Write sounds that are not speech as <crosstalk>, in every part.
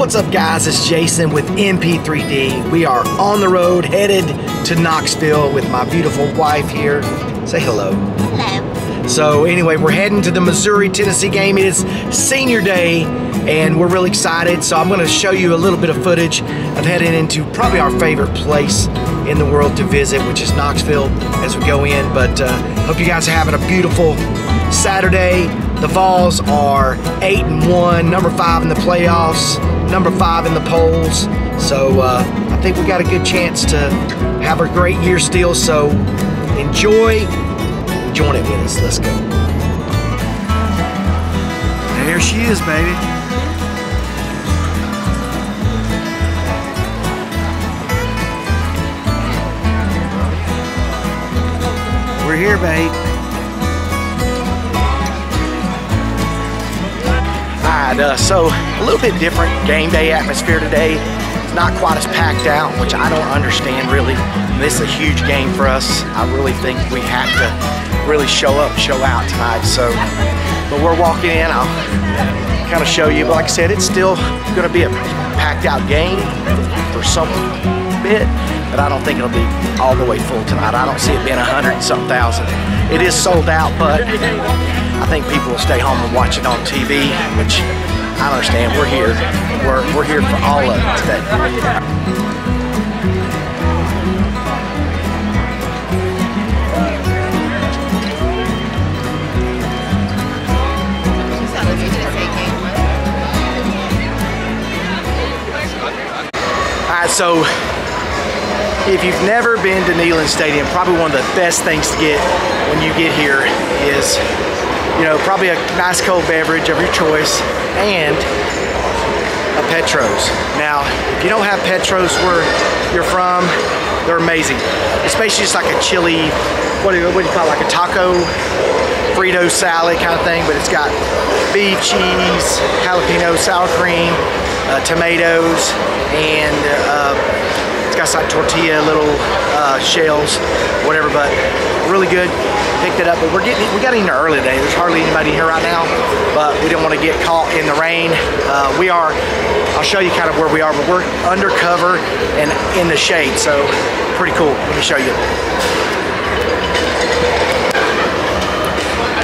What's up, guys? It's Jason with NP3D. We are on the road headed to Knoxville with my beautiful wife here. Say hello. Hello. So, anyway, we're heading to the Missouri Tennessee game. It is senior day, and we're really excited. So, I'm going to show you a little bit of footage of heading into probably our favorite place in the world to visit, which is Knoxville, as we go in. But uh, hope you guys are having a beautiful Saturday. The Vols are eight and one, number five in the playoffs, number five in the polls. So uh, I think we got a good chance to have a great year still. So enjoy, join it with us. Let's go. There she is, baby. We're here, babe. Alright, uh, so a little bit different game day atmosphere today. It's not quite as packed out, which I don't understand really. This is a huge game for us. I really think we have to really show up, show out tonight. So, but we're walking in. I'll kind of show you. But like I said, it's still going to be a packed out game for some bit, but I don't think it'll be all the way full tonight. I don't see it being a hundred and some thousand. It is sold out, but think people will stay home and watch it on TV, which I understand. We're here. We're, we're here for all of it today. So if you've never been to Neyland Stadium, probably one of the best things to get when you get here is, you know, probably a nice cold beverage of your choice and a Petros. Now, if you don't have Petros where you're from, they're amazing. It's basically just like a chili, what do you, what do you call it, like a taco Frito salad kind of thing, but it's got beef, cheese, jalapeno, sour cream, uh, tomatoes, and uh, it's got some tortilla little uh, shells, whatever. But really good. Picked it up, but we're getting we got in here early today. There's hardly anybody here right now, but we didn't want to get caught in the rain. Uh, we are. I'll show you kind of where we are, but we're undercover and in the shade, so pretty cool. Let me show you.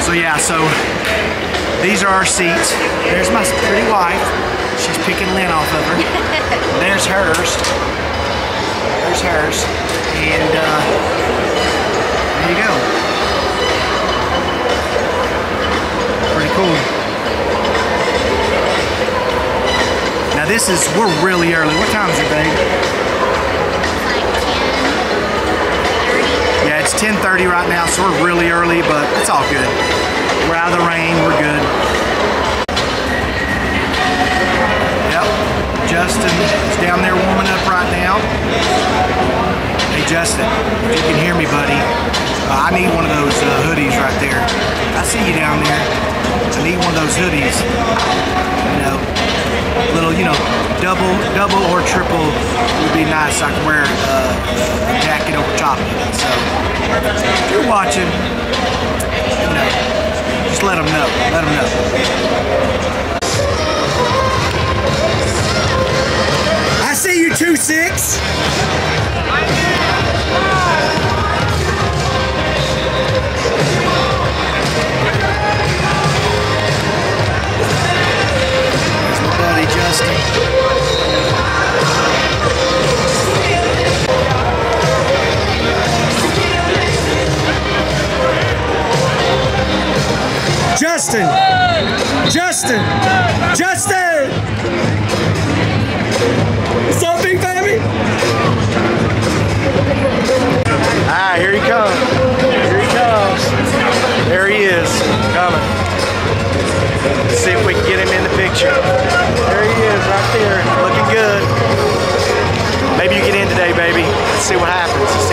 So yeah, so these are our seats. There's my pretty wife. She's picking lint off of her. <laughs> There's hers. There's hers. And uh, there you go. Pretty cool. Now this is, we're really early. What time is it, babe? Yeah, it's 10.30 right now, so we're really early, but it's all good. We're out of the rain, we're good. Justin is down there warming up right now. Hey Justin, if you can hear me, buddy, uh, I need one of those uh, hoodies right there. I see you down there. I need one of those hoodies. You know, little, you know, double, double or triple would be nice. I can wear uh, a jacket over top of it. So, if you're watching, you know, just let them know. Let them know. I see you, two six. There's my buddy Justin. Justin! Justin! There he is, right there, looking good. Maybe you get in today, baby. Let's see what happens. Let's see what happens.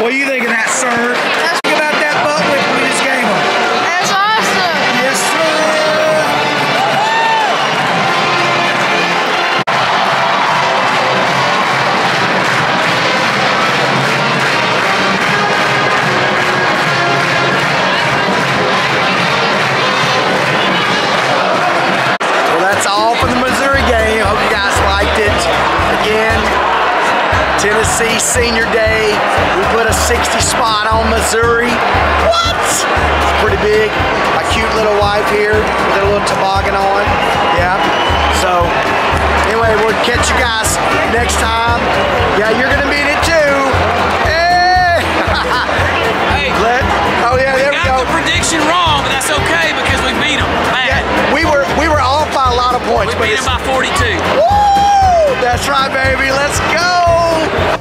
What do you think of that, sir? Tennessee Senior Day. We put a 60 spot on Missouri. What? It's pretty big. My cute little wife here with her little toboggan on. Yeah. So, anyway, we'll catch you guys next time. Yeah, you're going to meet it too. Hey! <laughs> Hey, Let, oh, yeah, there we got go. the prediction wrong, but that's okay because we beat them. Yeah, we were we were off by a lot of points, We beat them by 42. Woo! That's right, baby. Let's go.